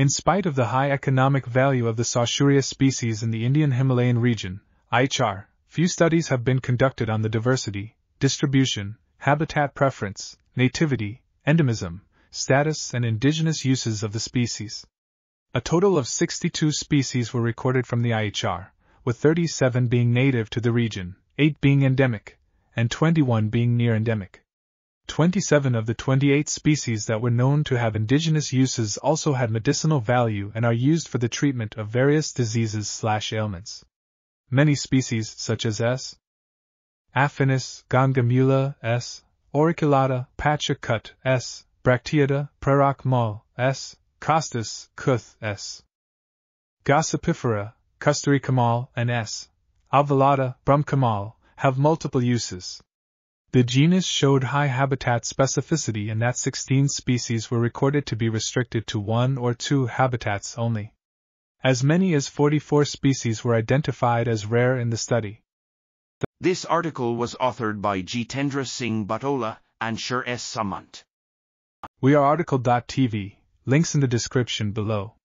In spite of the high economic value of the Saussurea species in the Indian Himalayan region, IHR, few studies have been conducted on the diversity, distribution, habitat preference, nativity, endemism, status, and indigenous uses of the species. A total of 62 species were recorded from the IHR, with 37 being native to the region, 8 being endemic, and 21 being near endemic. 27 of the 28 species that were known to have indigenous uses also had medicinal value and are used for the treatment of various diseases/ailments. Many species such as S. affinis, Gangamula S. auriculata, Pacha Cut, S. bracteata, Mall S. costus, Kuth S. gossipiphora, Kasturi Kamal, and S. obvallata, Brahm Kamal, have multiple uses. The genus showed high habitat specificity in that 16 species were recorded to be restricted to one or two habitats only. As many as 44 species were identified as rare in the study. This article was authored by Jitendra Singh Butola and Sher S. Samant. We are RTCL.TV, links in the description below.